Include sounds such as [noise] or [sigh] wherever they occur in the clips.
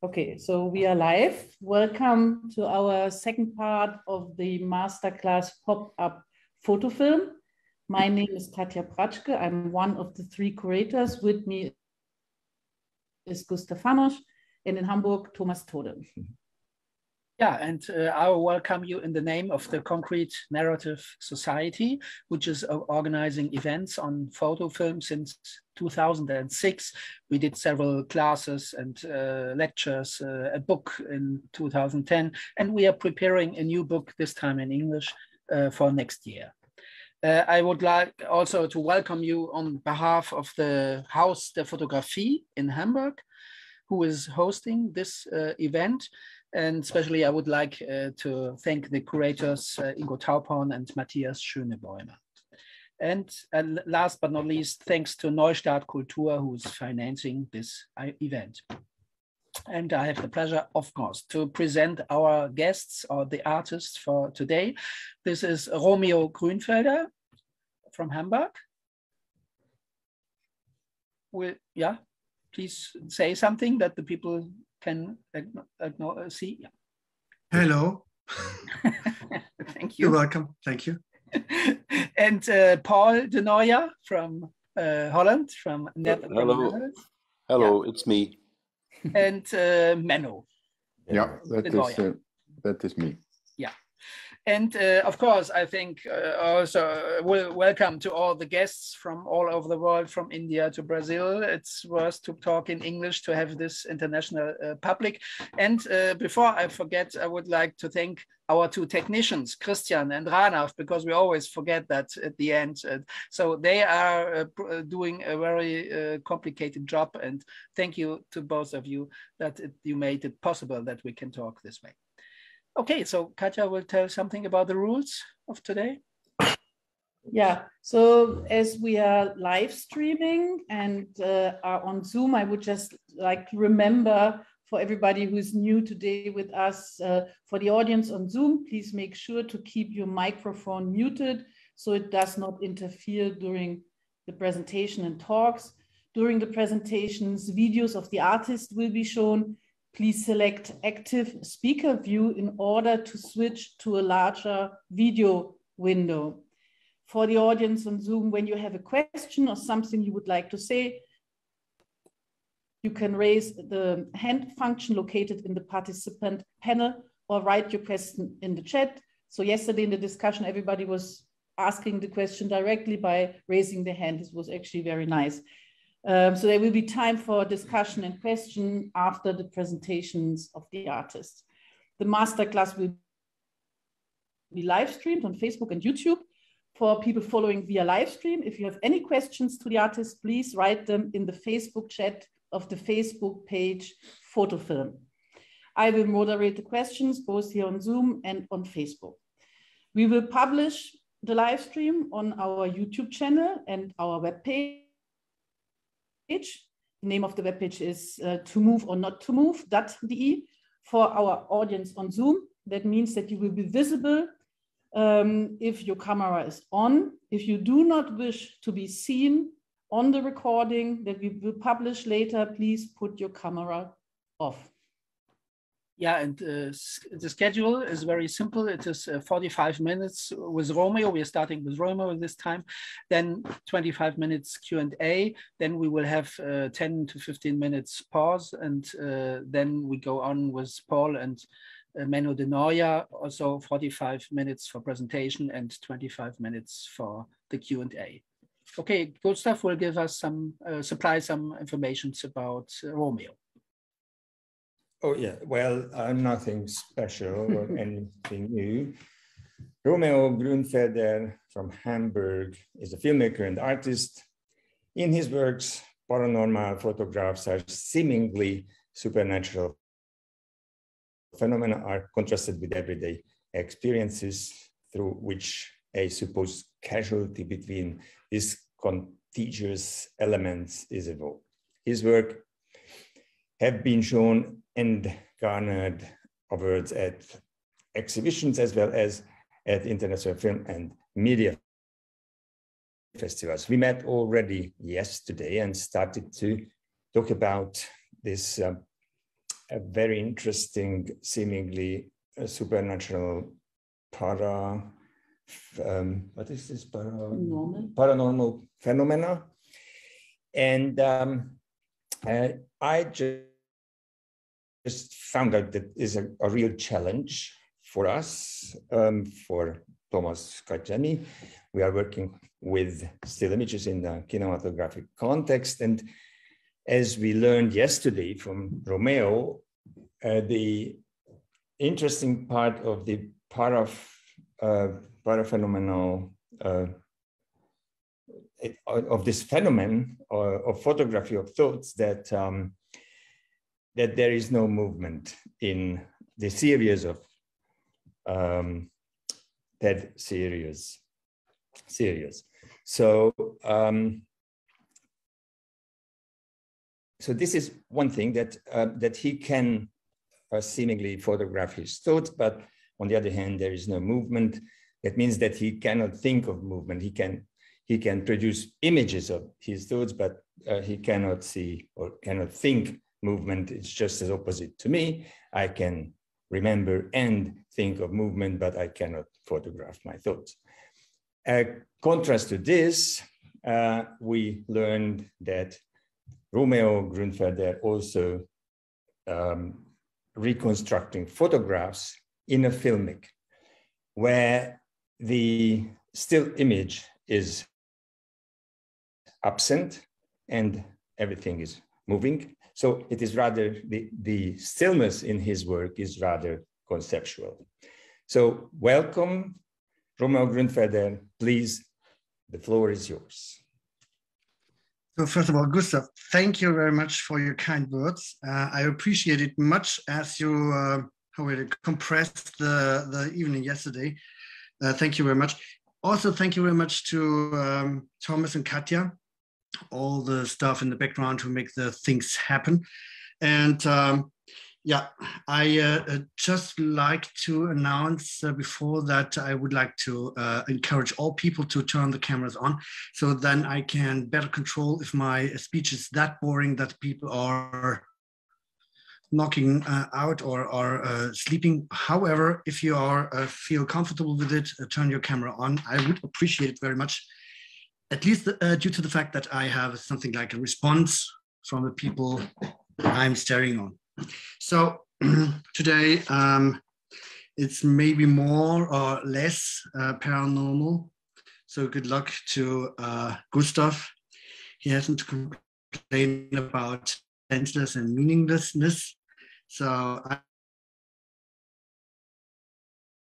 Okay, so we are live. Welcome to our second part of the masterclass pop-up photo film. My name is Katja Pratschke. I'm one of the three curators. With me is Gustav Hámos and in Hamburg, Thomas Tode. Yeah, and uh, I will welcome you in the name of the Concrete Narrative Society, which is organizing events on photo film since 2006. We did several classes and uh, lectures, uh, a book in 2010, and we are preparing a new book, this time in English, uh, for next year. Uh, I would like also to welcome you on behalf of the Haus der Photographie in Hamburg, who is hosting this uh, event. And especially I would like uh, to thank the curators uh, Ingo Taubhorn and Matthias Schönebäumer. And uh, last but not least, thanks to Neustart Kultur, who's financing this event. And I have the pleasure, of course, to present our guests or the artists for today. This is Romeo Grünfelder from Hamburg. Will, yeah, please say something that the people can uh, see. Yeah. Hello. [laughs] Thank you. You're welcome. Thank you. [laughs] and uh, Paul de Nooijer from uh, Holland, from Netherlands. Hello. Hello, yeah. it's me. And uh, Menno. Yeah, that is, uh, that is me. And uh, of course, I think uh, also uh, welcome to all the guests from all over the world, from India to Brazil. It's worth to talk in English to have this international uh, public. And uh, before I forget, I would like to thank our two technicians, Christian and Ranaf, because we always forget that at the end. so they are uh, doing a very complicated job. And thank you to both of you that it, you made it possible that we can talk this way. Okay, so Katja will tell something about the rules of today. Yeah, so as we are live streaming and uh, are on Zoom, I would just like to remember for everybody who's new today with us, uh, for the audience on Zoom, please make sure to keep your microphone muted so it does not interfere during the presentation and talks. During the presentations, videos of the artist will be shown please select active speaker view in order to switch to a larger video window. For the audience on Zoom, when you have a question or something you would like to say, you can raise the hand function located in the participant panel or write your question in the chat. So yesterday in the discussion, everybody was asking the question directly by raising the hand. This was actually very nice. Um, so there will be time for discussion and question after the presentations of the artists. The masterclass will be live streamed on Facebook and YouTube for people following via live stream. If you have any questions to the artist, please write them in the Facebook chat of the Facebook page Photofilm. I will moderate the questions both here on Zoom and on Facebook. We will publish the live stream on our YouTube channel and our webpage page. The name of the webpage is uh, to move or not to move.de for our audience on Zoom. That means that you will be visible um, if your camera is on. If you do not wish to be seen on the recording that we will publish later, please put your camera off. Yeah, and uh, the schedule is very simple. It is uh, 45 minutes with Romeo. We are starting with Romeo this time, then 25 minutes Q&A. Then we will have uh, 10 to 15 minutes pause, and uh, then we go on with Paul and uh, Menno de Nooijer, also 45 minutes for presentation and 25 minutes for the Q&A. Okay, Gustav will give us some, uh, supply some information about Romeo. Oh yeah, well, uh, nothing special or [laughs] anything new. Romeo Grünfelder from Hamburg is a filmmaker and artist. In his works, paranormal photographs are seemingly supernatural phenomena are contrasted with everyday experiences through which a supposed casualty between these contagious elements is evoked. His work have been shown and garnered awards at exhibitions as well as at international film and media festivals. We met already yesterday and started to talk about this a very interesting, seemingly supernatural para, um, what is this? Para, Normal. Paranormal phenomena. And um, uh, I just, just found out that is a, a real challenge for us, um, for Thomas Cajani. We are working with still images in the kinematographic context. And as we learned yesterday from Romeo, uh, the interesting part of the para, uh, paraphenomenal uh, of this phenomenon of photography of thoughts that um, that there is no movement in the series of um, that series series. So um, so this is one thing that uh, that he can uh, seemingly photograph his thoughts, but on the other hand, there is no movement. That means that he cannot think of movement. He can he can produce images of his thoughts, but uh, he cannot see or cannot think movement. It's just as opposite to me. I can remember and think of movement, but I cannot photograph my thoughts. A contrast to this, uh, we learned that Romeo Grünfelder also um, reconstructing photographs in a filmic where the still image is absent and everything is moving. So it is rather the, the stillness in his work is rather conceptual. So welcome, Romeo Grünfelder. Please, the floor is yours. So first of all, Gustav, thank you very much for your kind words. Uh, I appreciate it much as you uh, how it, compressed the, the evening yesterday. Uh, thank you very much. Also, thank you very much to um, Thomas and Katja, all the stuff in the background to make the things happen. And um, yeah, I uh, uh, just like to announce uh, before that I would like to uh, encourage all people to turn the cameras on so then I can better control if my speech is that boring that people are knocking uh, out or, are uh, sleeping. However, if you are feel comfortable with it, turn your camera on. I would appreciate it very much, at least due to the fact that I have something like a response from the people I'm staring on. So [clears throat] today um, it's maybe more or less uh, paranormal. So good luck to uh, Gustav. He hasn't complained about senseless and meaninglessness. So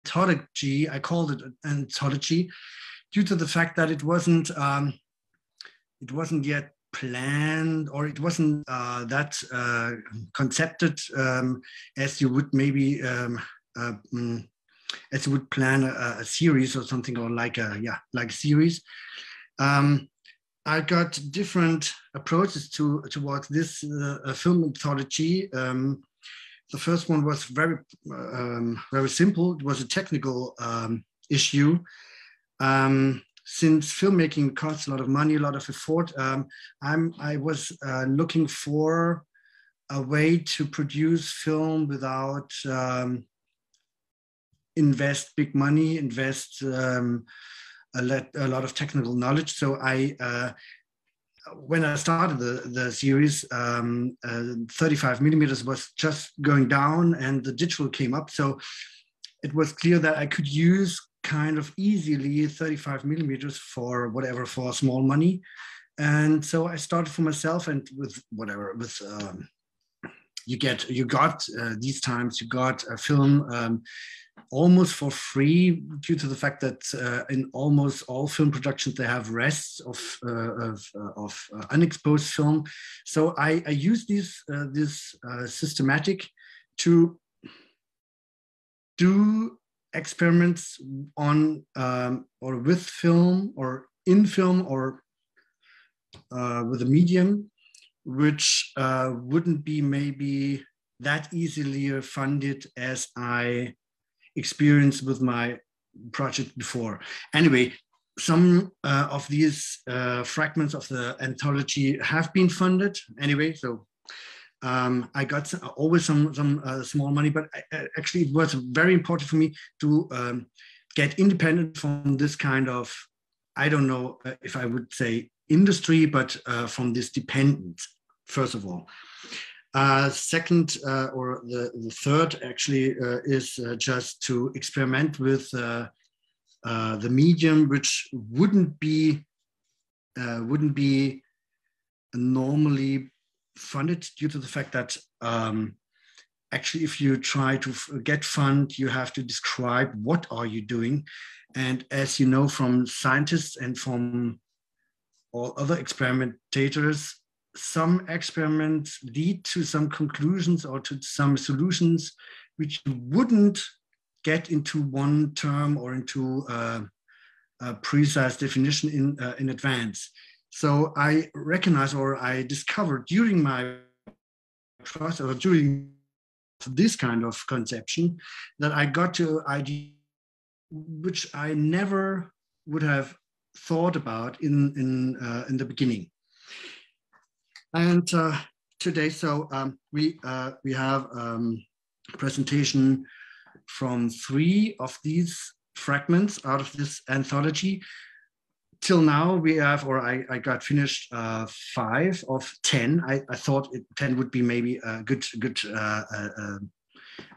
anthology, I called it an anthology due to the fact that it wasn't um, it wasn't yet planned or it wasn't uh, that uh, concepted um, as you would maybe um, uh, mm, as you would plan a, a, series or something or like a yeah like a series. Um, I got different approaches to towards this uh, film anthology. Um, the first one was very um, very simple. It was a technical issue um, since filmmaking costs a lot of money, a lot of effort, um, I'm, I was uh, looking for a way to produce film without um, invest big money, invest um, a, lot, a lot of technical knowledge. So I, uh, when I started the, the series, um, uh, 35 millimeters was just going down and the digital came up. So it was clear that I could use kind of easily 35 millimeters for whatever for small money. And so i started for myself and with whatever with um, you get you got uh, these times you got a film um, almost for free due to the fact that uh, in almost all film productions they have rests of uh, of, uh, of uh, unexposed film. So i, I use this uh, this systematic to do experiments on um, or with film or in film or uh, with a medium which uh, wouldn't be maybe that easily funded as I experienced with my project before. Anyway, some uh, of these uh, fragments of the anthology have been funded anyway, so um, I got some, always some some uh, small money, but I, actually it was very important for me to um, get independent from this kind of I don't know uh, if I would say industry, but uh, from this dependence. First of all, uh, second uh, or the, the third actually uh, is just to experiment with the medium, which wouldn't be wouldn't be normally funded due to the fact that um, actually if you try to get fund you have to describe what are you doing and as you know from scientists and from all other experimentators some experiments lead to some conclusions or to some solutions which you wouldn't get into one term or into uh, a precise definition in, uh, in advance. So I recognize or I discovered during my process or during this kind of conception that I got to idea which I never would have thought about in in uh, in the beginning. And uh, today, so um, we uh, we have um, presentation from three of these fragments out of this anthology till now we have, or I, I got finished uh, five of 10. I, I thought it, 10 would be maybe a good, good, uh, uh, uh,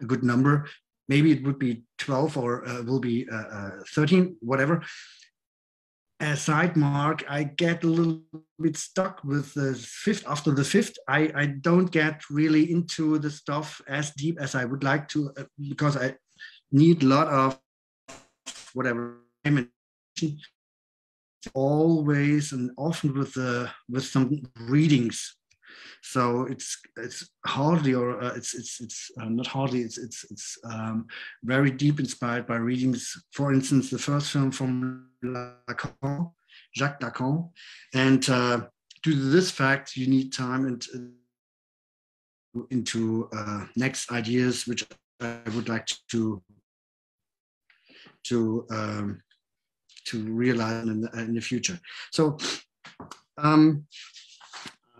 a good number. Maybe it would be 12 or uh, will be uh, 13, whatever. As side mark, I get a little bit stuck with the fifth. After the fifth, I, I don't get really into the stuff as deep as I would like to because I need a lot of whatever always and often with with some readings. So it's it's hardly or uh, it's it's it's uh, not hardly it's it's it's um, very deep inspired by readings. For instance the first film from lacan jacques lacan and uh, due to this fact you need time and uh, into uh, next ideas which i would like to to um, to realize in the, in the future. So um,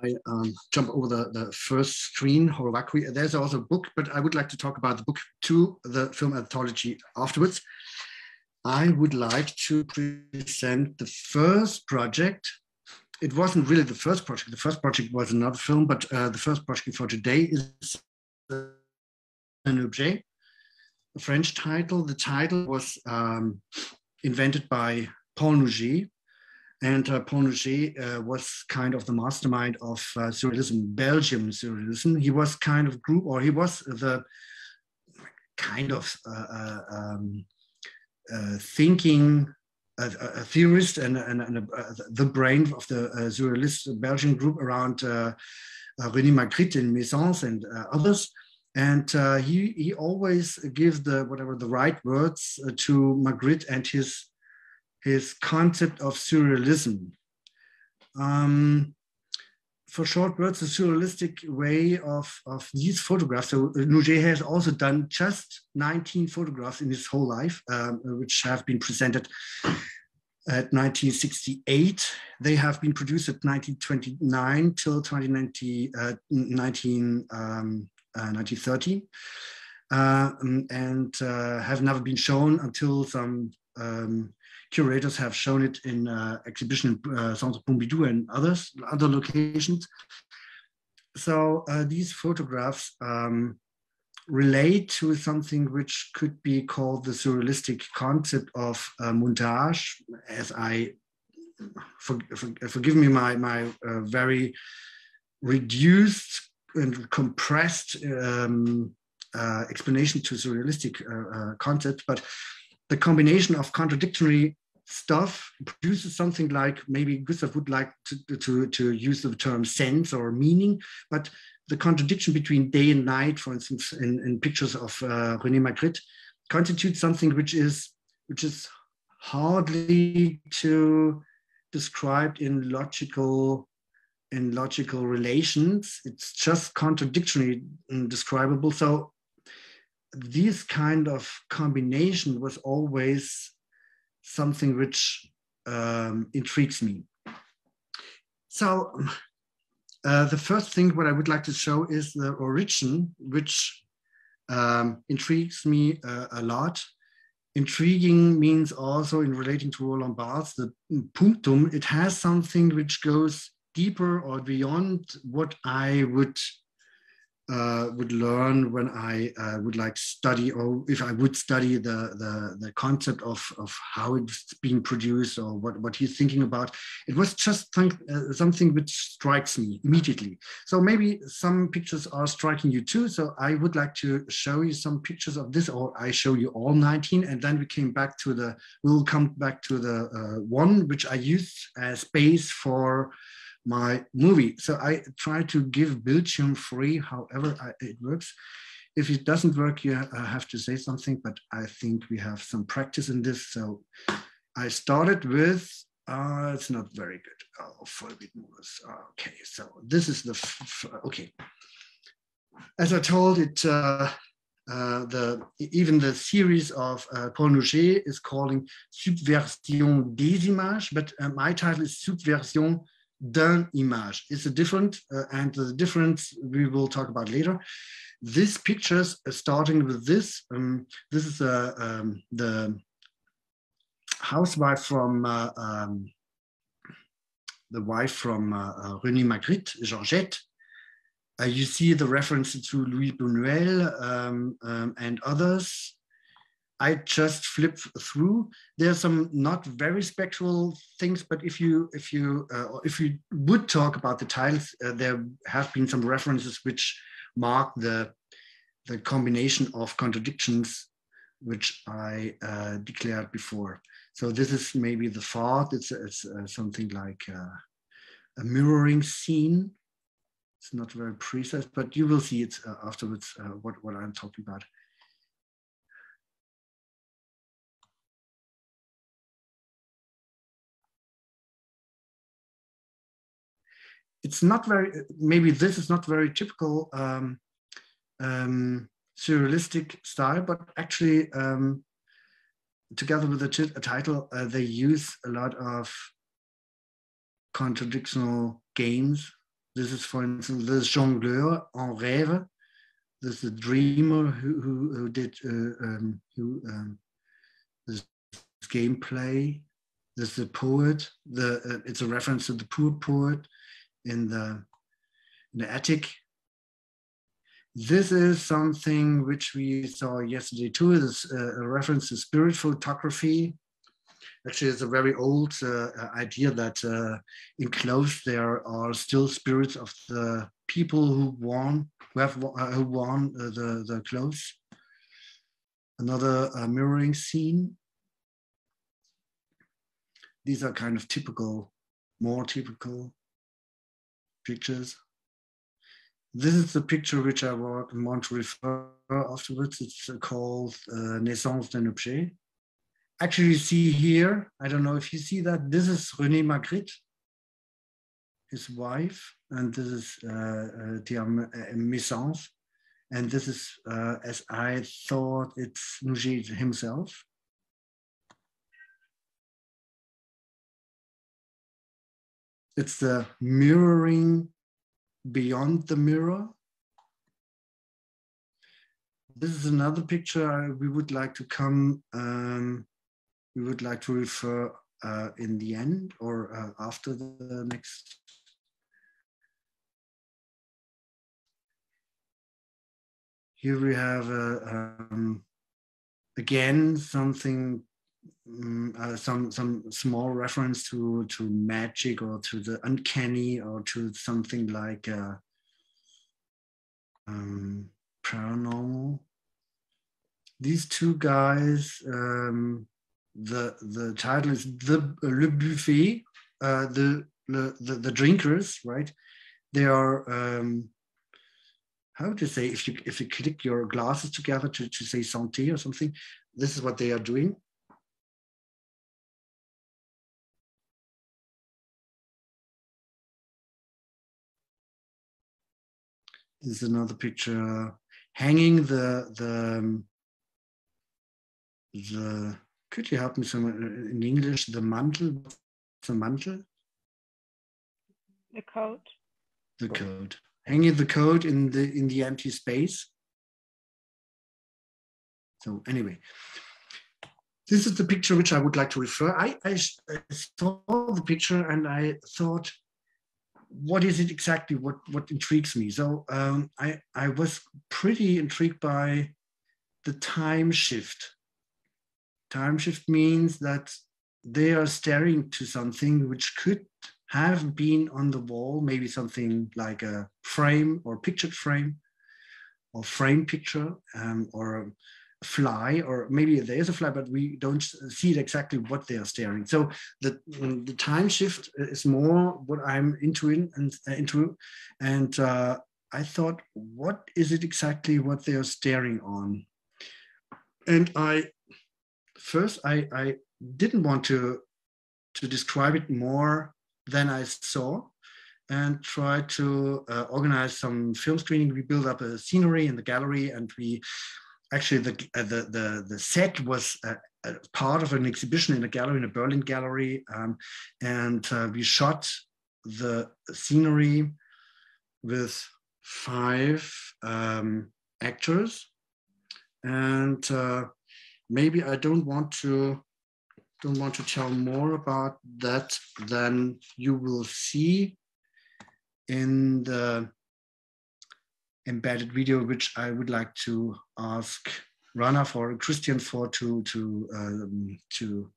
I um, jump over the, the first screen, Horowakui. There's also a book, but I would like to talk about the book to the film anthology afterwards. I would like to present the first project. It wasn't really the first project. The first project was another film, but uh, the first project for today is an objet, a French title. The title was um, invented by Paul Nougé. And uh, Paul Nougé uh, was kind of the mastermind of uh, surrealism, Belgium surrealism. He was kind of group, or he was the kind of uh, uh, um, uh, thinking a, a, theorist and, and, and the brain of the surrealist Belgian group around René Magritte and Mesens and others and uh, he he always gives the whatever the right words uh, to Magritte and his his concept of surrealism. Um, for short words, the surrealistic way of, of these photographs. So uh, Nougé has also done just 19 photographs in his whole life, um, which have been presented at 1968. They have been produced at 1929 till 2019, uh, 19, um, 1930 uh, um, and uh, have never been shown until some um, curators have shown it in uh, exhibition in uh, Centre Pompidou and others, other locations. So uh, these photographs um, relate to something which could be called the surrealistic concept of uh, montage, as I, for, for, forgive me my, my uh, very reduced and compressed um, uh, explanation to surrealistic uh, uh, concepts, but the combination of contradictory stuff produces something like maybe Gustav would like to, to, to use the term sense or meaning, but the contradiction between day and night, for instance, in, in pictures of uh, René Magritte, constitutes something which is which is hardly to described in logical in logical relations. It's just contradictory and describable. So this kind of combination was always something which um, intrigues me. So Uh, the first thing what I would like to show is the origin, which um, intrigues me uh, a lot. Intriguing means also in relating to Roland Barthes, the punctum, it has something which goes deeper or beyond what I would uh, would learn when I uh, would like study or if I would study the, the, the concept of, of how it's being produced or what, what he's thinking about. It was just think, uh, something which strikes me immediately. So maybe some pictures are striking you too. So I would like to show you some pictures of this or I show you all 19 and then we came back to the, we'll come back to the uh, one which I used as base for my movie. So I try to give Bildschirm free, however I, it works. If it doesn't work, you have to say something, but I think we have some practice in this. So I started with, uh, it's not very good. Oh, Vollbildmodus. Okay, so this is the, okay. As I told it, uh, uh, the even the series of uh, Paul Nougé is calling Subversion des images, but uh, my title is Subversion d'un image. It's a different, uh, and the difference we will talk about later. This pictures, uh, starting with this, um, this is uh, um, the housewife from, uh, um, the wife from uh, René Magritte, Georgette. you see the reference to Louis Buñuel um, um, and others. I just flip through. There are some not very spectral things, but if you if you uh, if you would talk about the titles, uh, there have been some references which mark the the combination of contradictions which I uh, declared before. So this is maybe the thought. It's, it's uh, something like uh, a mirroring scene. It's not very precise, but you will see it uh, afterwards. what what I'm talking about. It's not very, maybe this is not very typical um, um, surrealistic style, but actually um, together with the title, uh, they use a lot of contradictional games. This is, for instance, the jongleur en rêve. This is a dreamer who, who, who did uh, um, who um, this gameplay. This is a poet. The uh, it's a reference to the poor poet in the, in the attic. This is something which we saw yesterday too. This uh, a reference to spirit photography. Actually, it's a very old uh, idea that uh, enclosed there are still spirits of the people who won, who have uh, who won uh, the the clothes. Another uh, mirroring scene. These are kind of typical, more typical pictures. This is the picture which I want to refer afterwards. It's called uh, Naissance d'un objet. Actually, you see here, I don't know if you see that, this is René Magritte, his wife, and this is uh, uh, and this is, uh, as I thought, it's Nougé himself. It's the mirroring beyond the mirror. This is another picture we would like to come, um, we would like to refer uh, in the end or uh, after the next. Here we have, uh, um, again, something Mm, uh, some some small reference to to magic or to the uncanny or to something like uh, um, paranormal. These two guys, um, the the title is the le buffet, uh, the, the the drinkers, right? They are um, how to say if you if you click your glasses together to, to say santé or something. This is what they are doing This is another picture hanging the the um, the. Could you help me some in English? The mantle, the mantle. The coat. the coat. hanging the coat in the in the empty space. So anyway, this is the picture which I would like to refer. I, I, I saw the picture and I thought, what is it exactly? What what intrigues me? So um, I I was pretty intrigued by the time shift. Time shift means that they are staring to something which could have been on the wall, maybe something like a frame or pictured frame or frame picture um, or fly, or maybe there is a fly, but we don't see it exactly what they are staring. So the, the time shift is more what I'm into in, and uh, into, and uh, I thought, what is it exactly what they are staring on? And I first I, I didn't want to to describe it more than I saw and try to uh, organize some film screening. We built up a scenery in the gallery and we actually the uh, the, the the set was a, a, part of an exhibition in a gallery in a Berlin gallery, um, and uh, we shot the scenery with five um, actors, and uh, maybe I don't want to don't want to tell more about that than you will see in the embedded video, which I would like to ask Rana for Christian for to to um, to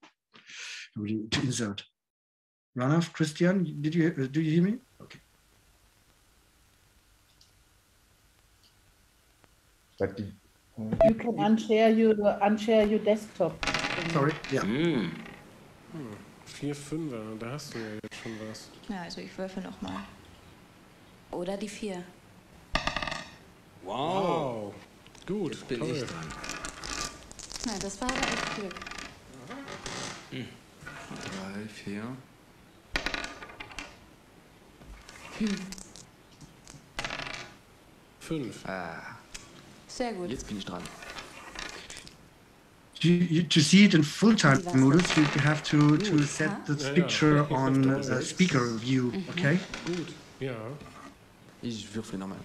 to insert. Rana, Christian, did you do you hear me? Okay. But the, you can unshare your unshare your desktop. Sorry, Yeah. Mm. Hm. Vier Fünfer, da hast du ja jetzt schon was. Ja, also ich würfel nochmal. Oder die vier. Wow. wow. Gut, Jetzt bin toll. ich dran. Na, das war aber echt Glück. Hm. Drei, vier. Hm. Fünf. Ah, Sehr gut. jetzt bin ich dran. You, you, to see it in full time modus, you have to, to set the Ja, ja. picture Ich on verstehe. uh, speaker view, okay? Gut, ja. Ich würfel nochmal.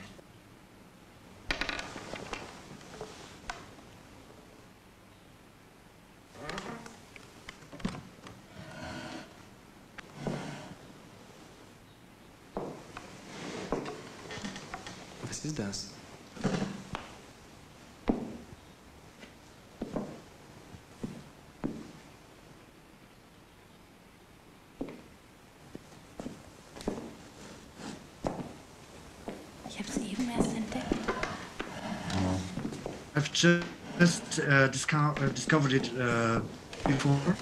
Ist das? Ich habe es eben erst entdeckt. I've just uh, disco- uh, discovered it uh, before.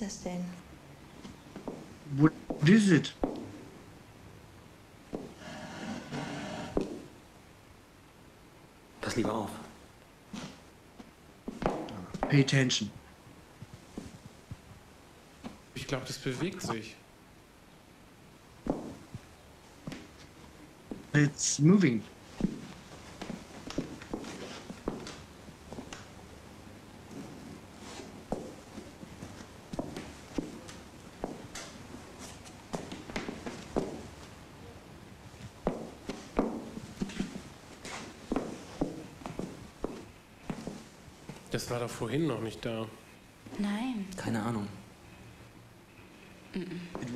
Ist das denn? What, what is it? Pass lieber auf. Pay attention. Ich glaube, das bewegt sich. It's moving. Vorhin noch nicht da. Nein. Keine Ahnung. It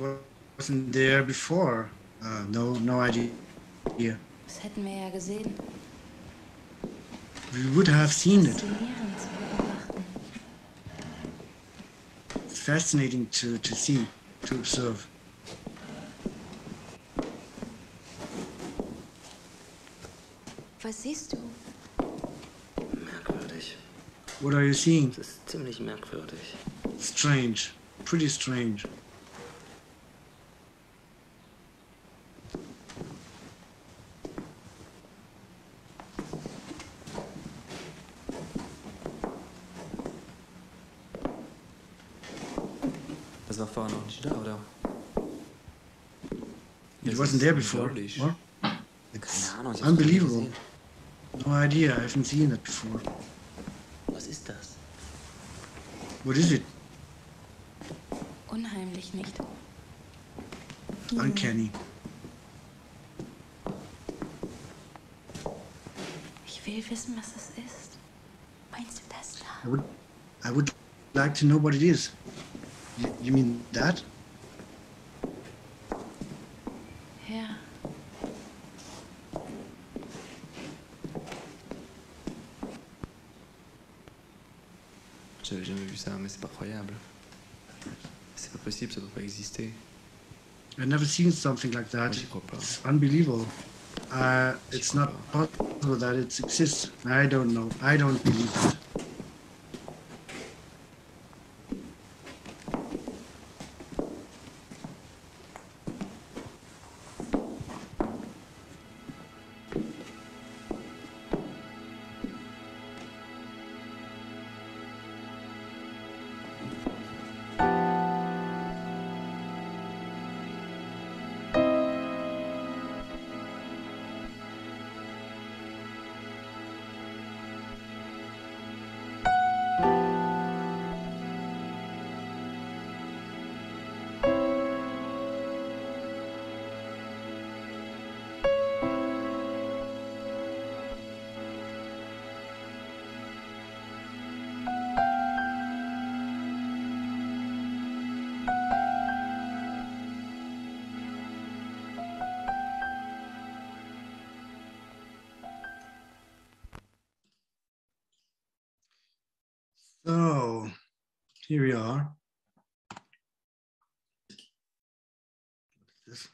wasn't there before. Uh, no, no idea. Das hätten wir ja gesehen. We would have seen it. Faszinierend zu beobachten. It's fascinating to, to see, to observe. Was siehst du? What are you seeing? Das ist ziemlich merkwürdig. Strange. Pretty strange. Das war vorher noch nicht da, oder? It Das wasn't there before. What? Keine Ahnung. ich hab's noch nie Unbelievable. gesehen. No idea. I haven't seen it before. What is it? Unheimlich nicht. Hm. Uncanny. Ich will wissen, was es ist. Meinst du das da? I would, I would like to know what it is. You, you mean that? Exister. I've never seen something like that. j'y crois pas. It's unbelievable. Uh, it's not possible that it exists. I don't know. I don't believe it. Here we are. This?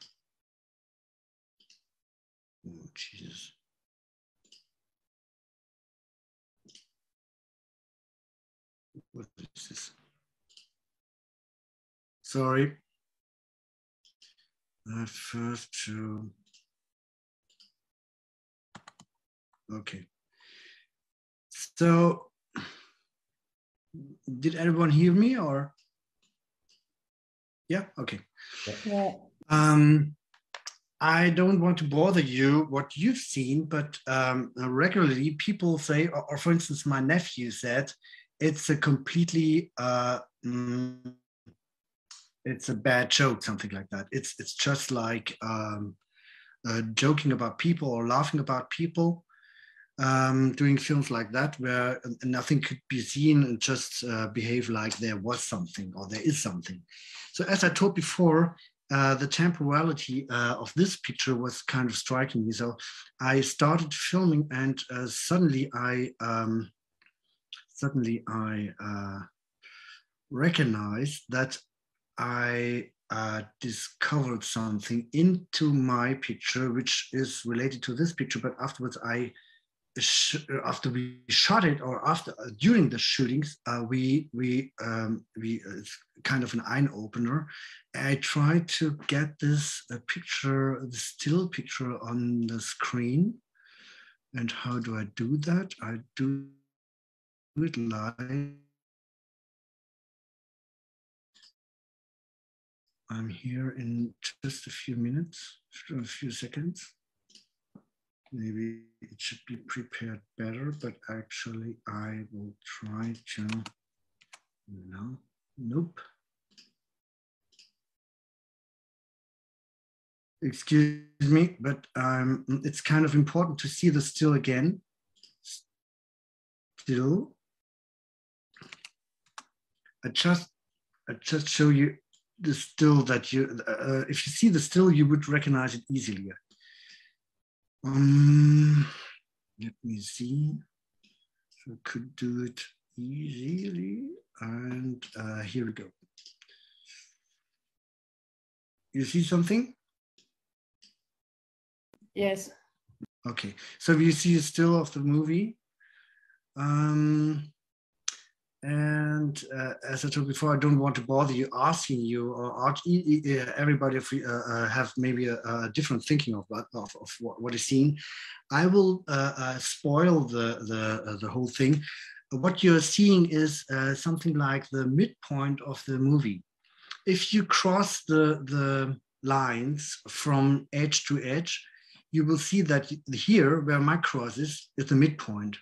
Oh, Jesus. What is this? Sorry. I first to. Okay. So did everyone hear me or? Yeah okay. Yeah. um i don't want to bother you what you've seen but um regularly people say or, or for instance my nephew said it's a completely uh mm, it's a bad joke something like that. It's it's just like um uh, joking about people or laughing about people um, doing films like that where nothing could be seen and just uh, behave like there was something or there is something. So as I told before, uh, the temporality uh, of this picture was kind of striking me. So I started filming and uh, suddenly I um, suddenly I uh, recognized that I uh, discovered something into my picture, which is related to this picture. But afterwards, I after we shot it or after uh, during the shootings uh, we we um, we uh, it's kind of an eye opener. I tried to get this uh, picture the still picture on the screen. And how do i do that? I do it live i'm here in just a few minutes a few seconds maybe it should be prepared better, but actually I will try to, no, nope. Excuse me, but um, it's kind of important to see the still again. Still. I just, I just show you the still that you, uh, if you see the still, you would recognize it easily. Um, let me see. So I could do it easily. And uh, here we go. You see something? Yes. Okay. So you see a still of the movie. Um, and uh, as I told before, I don't want to bother you asking you or everybody if we uh, uh, have maybe a, a, different thinking of, of, of what, what is seen. I will uh, uh, spoil the, the, uh, the whole thing. What you're seeing is something like the midpoint of the movie. If you cross the, the lines from edge to edge, you will see that here where my cross is, is the midpoint.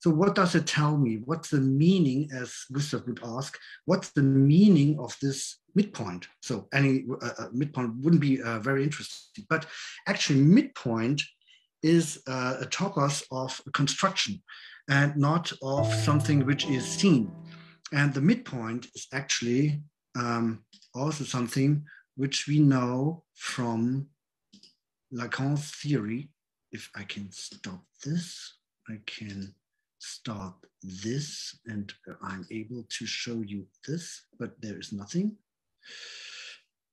So what does it tell me? What's the meaning, as Gustav would ask, what's the meaning of this midpoint? So any uh, uh midpoint wouldn't be uh, very interesting, but actually midpoint is uh, a topos of construction and not of something which is seen. And the midpoint is actually um, also something which we know from Lacan's theory. If I can stop this, I can stop this and I'm able to show you this, but there is nothing.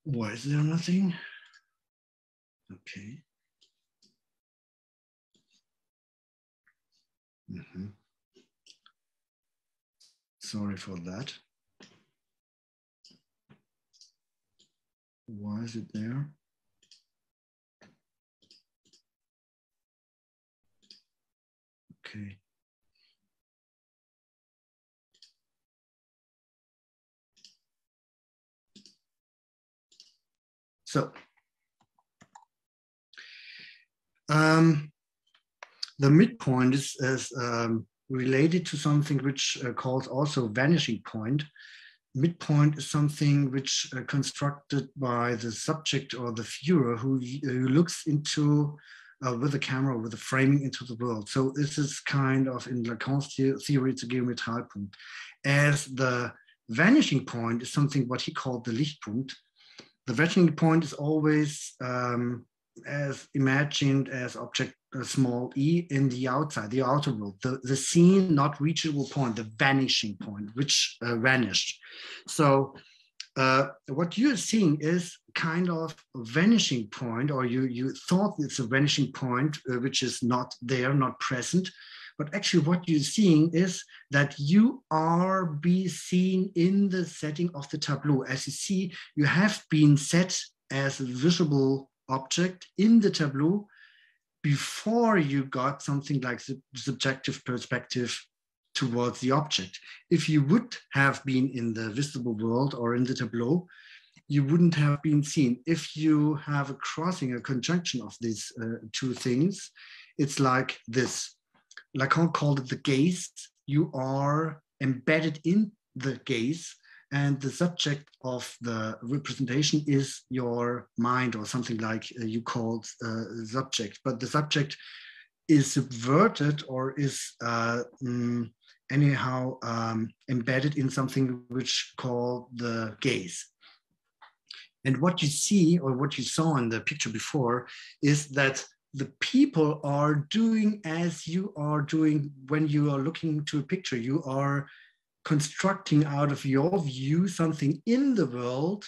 Why is there nothing? Okay. Mm -hmm. Sorry for that. Why is it there? Okay. So, um, the midpoint is, is um, related to something which uh, calls also vanishing point. Midpoint is something which uh, constructed by the subject or the viewer who, who looks into uh, with the camera, with the framing into the world. So this is kind of in Lacan's theory, it's a Geometralpunkt. As the vanishing point is something what he called the Lichtpunkt. The vanishing point is always um, as imagined as object a small e in the outside, the outer world, the, the seen, not reachable point, the vanishing point, which uh, vanished. So uh, what you're seeing is kind of a vanishing point, or you, you thought it's a vanishing point, uh, which is not there, not present. But actually what you're seeing is that you are be seen in the setting of the tableau. As you see, you have been set as a visible object in the tableau before you got something like the subjective perspective towards the object. If you would have been in the visible world or in the tableau, you wouldn't have been seen. If you have a crossing, a conjunction of these uh, two things, it's like this. Lacan called it the gaze. You are embedded in the gaze and the subject of the representation is your mind or something like uh, you called uh, subject but the subject is subverted or is uh, mm, anyhow um, embedded in something which called the gaze and what you see or what you saw in the picture before is that the people are doing as you are doing when you are looking to a picture you are constructing out of your view something in the world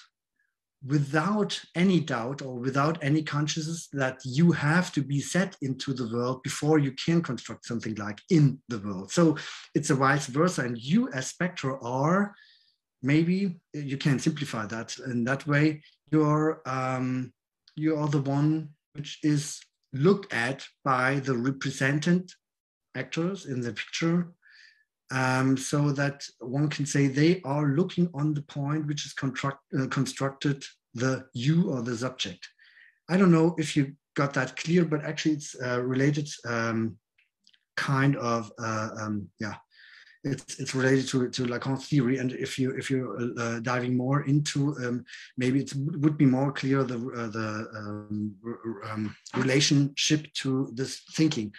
without any doubt or without any consciousness that you have to be set into the world before you can construct something like in the world. So it's a vice versa. And you as Spectra are, maybe you can simplify that in that way, you're, um, you are the one which is looked at by the represented actors in the picture um, so that one can say they are looking on the point which is construct, uh, constructed the you or the subject. I don't know if you got that clear, but actually it's uh, related um, kind of uh, um, yeah. It's, it's related to to Lacan's theory, and if you if you're uh, diving more into, um, maybe it would be more clear the uh, the um, um, relationship to this thinking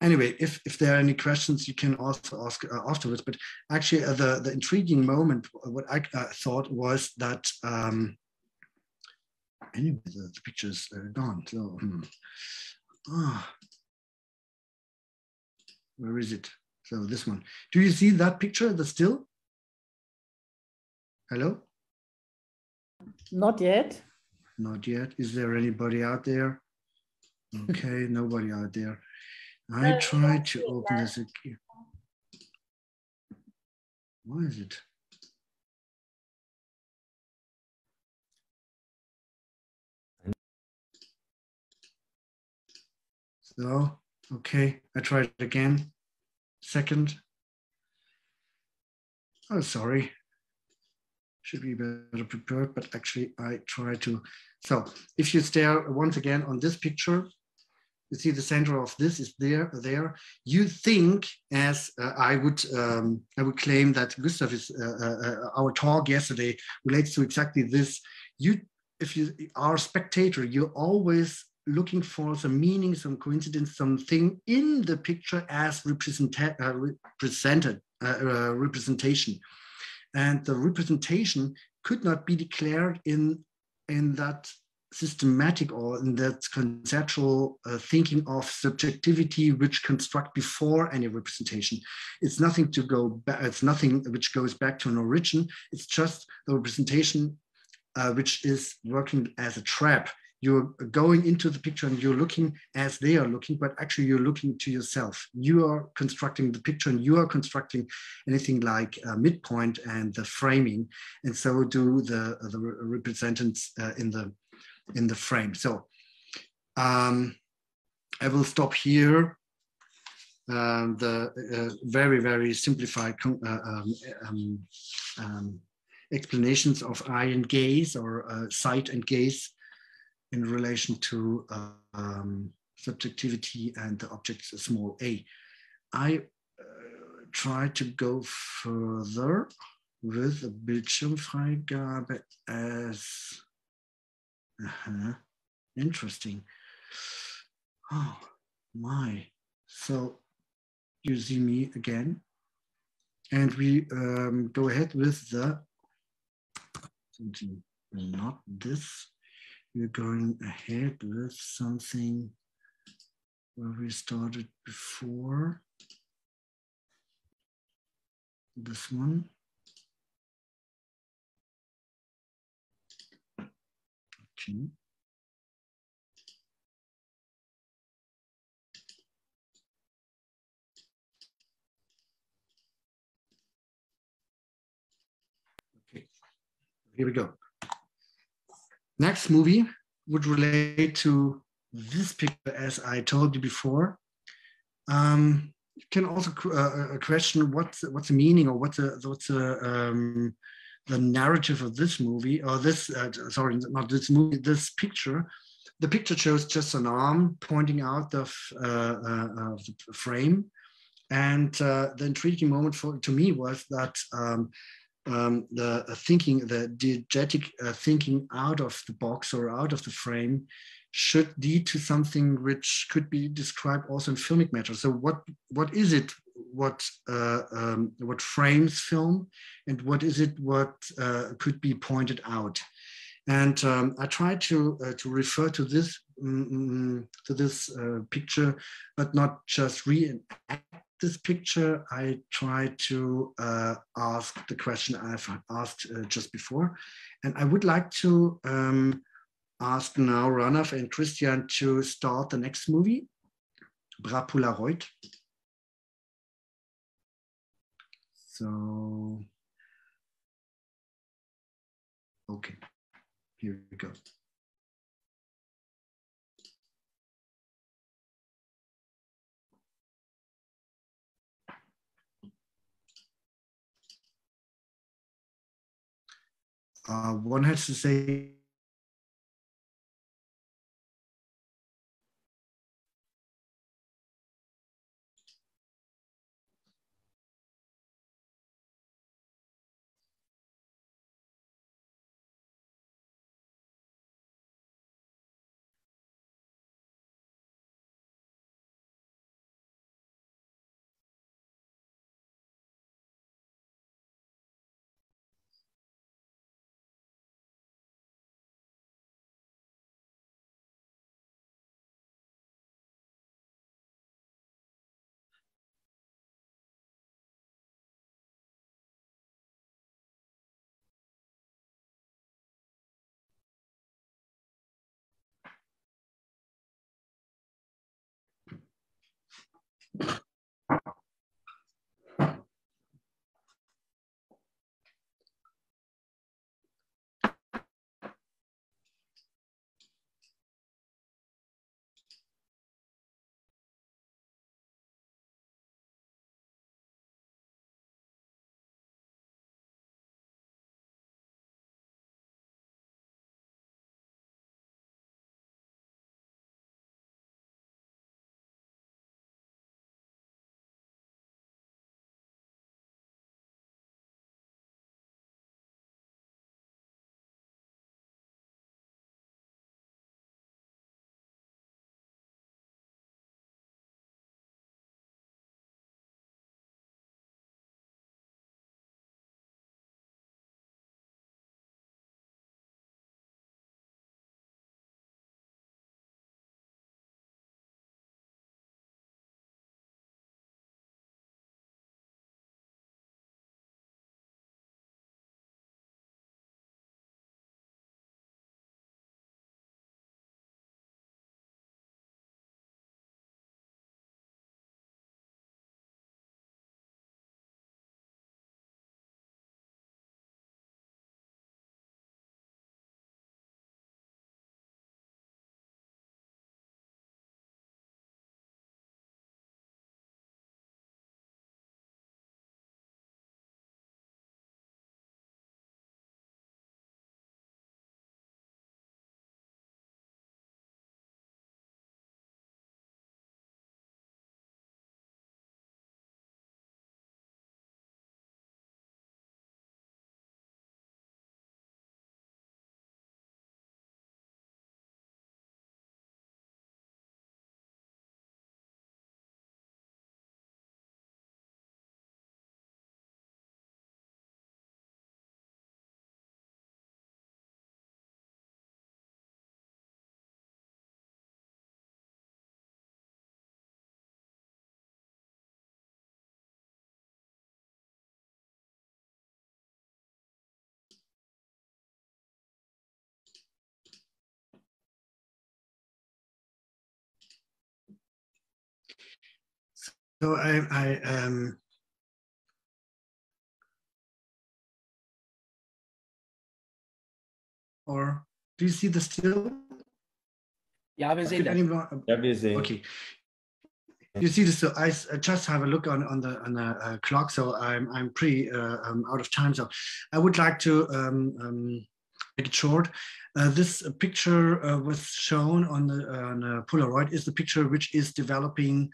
anyway, if, if there are any questions, you can also ask uh, afterwards. But actually, uh, the, the intriguing moment, what I uh, thought was that, um, anyway, the, the picture's uh, gone. So, hmm. oh, where is it? So this one. Do you see that picture, the still? Hello? Not yet. Not yet. Is there anybody out there? Okay, [laughs] nobody out there. I try to open this again. Why is it? So, okay, I tried it again. Second. Oh, sorry. Should be better prepared, but actually I try to. So if you stare once again on this picture, you see the center of this is there there you think as uh, i would um, i would claim that gustav is uh, uh, uh, our talk yesterday relates to exactly this you if you are a spectator you're always looking for some meaning some coincidence something in the picture as uh, represented uh, representation and the representation could not be declared in in that systematic or in that conceptual uh, thinking of subjectivity which construct before any representation. It's nothing to go back, it's nothing which goes back to an origin. It's just the representation uh, which is working as a trap. You're going into the picture and you're looking as they are looking, but actually you're looking to yourself. You are constructing the picture and you are constructing anything like midpoint and the framing. And so do the, the representants uh, in the in the frame. So um, I will stop here. Um, the uh, very, very simplified uh, um, um, um, explanations of eye and gaze or uh, sight and gaze in relation to uh, um, subjectivity and the object small a. I uh, try to go further with a Bildschirmfreigabe as uh-huh. Interesting. Oh my. So you see me again. And we um, go ahead with the not this. We're going ahead with something where we started before. This one. Okay. Okay, here we go. Next movie would relate to this picture, as I told you before. Um, you can also uh, question what's what's the meaning or what's the what's the um, the narrative of this movie or this uh, sorry not this movie this picture the picture shows just an arm pointing out of, uh, uh, the frame and uh, the intriguing moment for to me was that um, um, the thinking the diegetic uh, thinking out of the box or out of the frame should lead to something which could be described also in filmic matter so what what is it what uh, um, what frames film and what is it what uh, could be pointed out. And um, I try to uh, to refer to this mm, to this uh, picture, but not just reenact this picture. I try to uh, ask the question I've asked uh, just before, and I would like to um, ask now Ranaf and Christian to start the next movie, Bras Polaroid. So, okay, here we go. Uh, one has to say so I, I um, or do you see the still? Ja, wir sehen das. Ja, wir sehen. Okay. You see this, so I just have a look on, on the on the uh, clock, so I'm I'm pretty uh, um, out of time. So I would like to um, um, make it short. Uh, this picture uh, was shown on the, on the Polaroid is the picture which is developing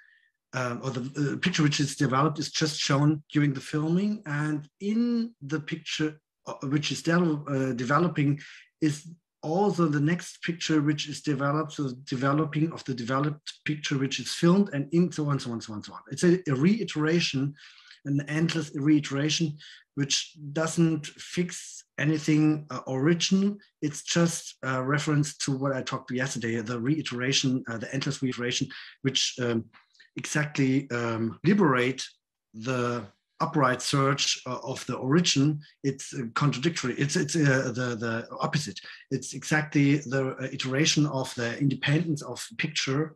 um, or the uh, picture which is developed is just shown during the filming. And in the picture uh, which is de uh, developing is also the next picture which is developed, so developing of the developed picture which is filmed and in so on, so on, so on, so on. It's a, a reiteration, an endless reiteration, which doesn't fix anything uh, original. It's just a reference to what I talked yesterday, the reiteration, uh, the endless reiteration, which um, exactly um, liberate the upright search uh, of the origin, it's uh, contradictory. It's it's uh, the the opposite. It's exactly the uh, iteration of the independence of picture,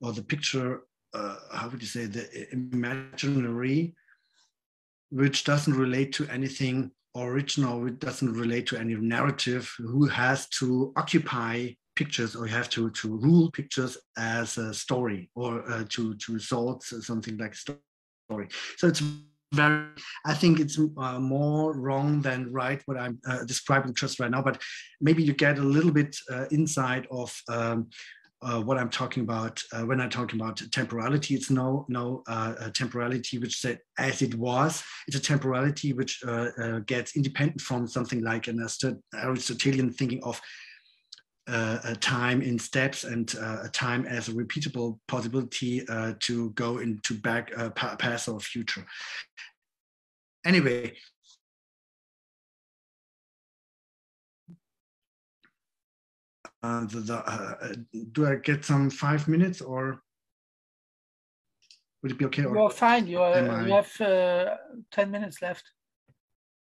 or the picture. Uh, how would you say the imaginary, which doesn't relate to anything original. It doesn't relate to any narrative. Who has to occupy pictures or you have to, to rule pictures as a story or uh, to, to result something like story. So it's very, I think it's uh, more wrong than right what I'm uh, describing just right now, but maybe you get a little bit uh, insight of um, uh, what I'm talking about uh, when I'm talking about temporality. It's no no uh, temporality which said as it was. It's a temporality which gets independent from something like an Aristotelian thinking of uh, a time in steps and uh, a time as a repeatable possibility uh, to go into back uh, past or future. Anyway, uh, the, the, uh, do I get some five minutes or would it be okay? You're fine. You, are, you have 10 minutes left.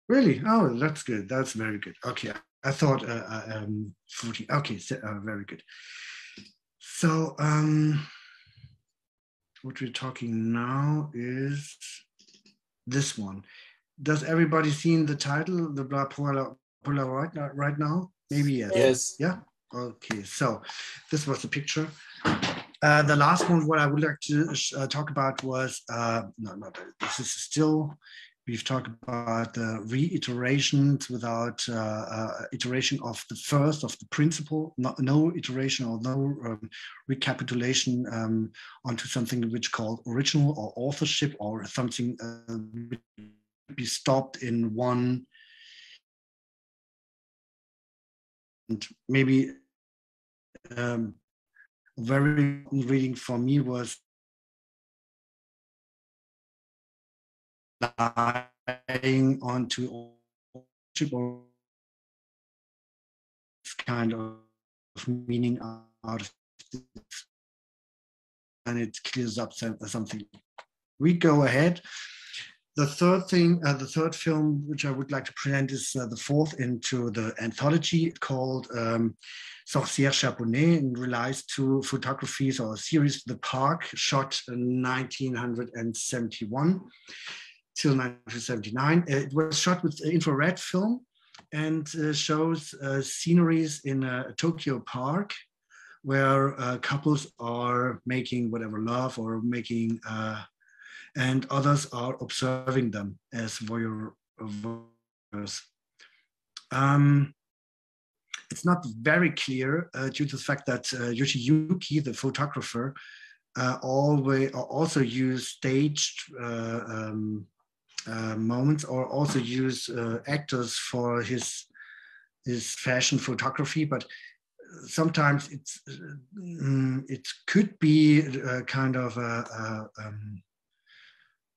Really? Oh, that's good. That's very good. Okay. I thought uh, uh, um, 40. Okay, so, uh, very good. So um, what we're talking now is this one. Does everybody seen the title, the blah Polaroid right now? Maybe yes. Yes. Yeah. Okay. So this was the picture. Uh, the last one, what I would like to uh, talk about was uh, no, no, this is still We've talked about the reiterations without uh, uh, iteration of the first of the principle, no, no iteration or no um, recapitulation um, onto something which called original or authorship or something uh, be stopped in one. And maybe um, very reading for me was lying onto all kind of meaning out of and it clears up something. We go ahead. The third thing, uh, the third film which I would like to present is uh, the fourth into the anthology called um, Sorcière Charbonnet and relies to photographies or series The Park, shot in 1971 till 1979. Uh, it was shot with infrared film and uh, shows uh, sceneries in a Tokyo park where uh, couples are making whatever love or making, uh, and others are observing them as voyeurs. Um, it's not very clear uh, due to the fact that Yoshiyuki, the photographer, always also used staged um, uh, moments or also use uh, actors for his his fashion photography but sometimes it's um, it could be a kind of a, a, um,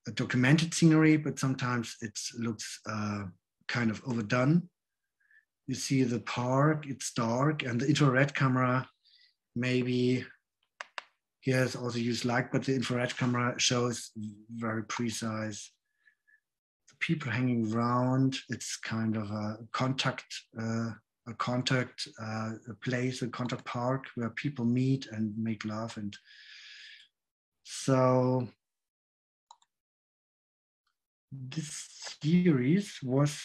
a, documented scenery but sometimes it looks uh, kind of overdone. You see the park it's dark and the infrared camera maybe he has also used light but the infrared camera shows very precise people hanging around. It's kind of a contact, uh, a contact uh, a place, a contact park where people meet and make love. And so this series was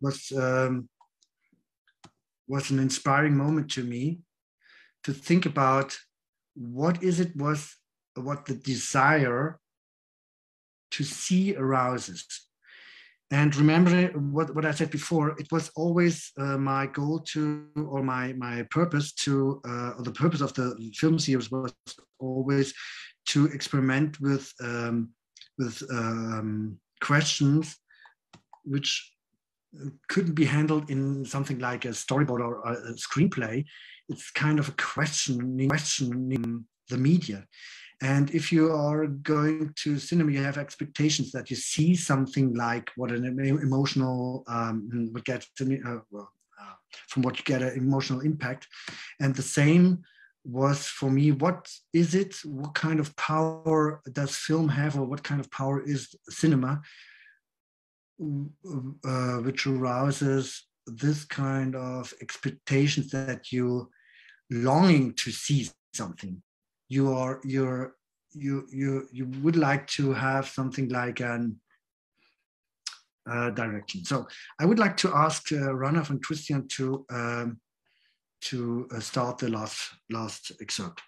was um, was an inspiring moment to me to think about what is it was what the desire to see arouses. And remember what, what I said before, it was always uh, my goal to, or my, my purpose to, uh, or the purpose of the film series was always to experiment with, um, with um, questions which couldn't be handled in something like a storyboard or a screenplay. It's kind of a question, questioning the media. And if you are going to cinema, you have expectations that you see something like what an emotional, um, what gets uh, uh, from what you get an emotional impact. And the same was for me, what is it? What kind of power does film have, or what kind of power is cinema, uh, which arouses this kind of expectations that you longing to see something you are you're you you you would like to have something like an uh, direction. So I would like to ask uh, Ranulf and Christian to um, to uh, start the last last excerpt.